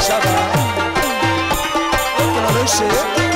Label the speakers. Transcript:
Speaker 1: Shabbat. ¿eh? Shabbat.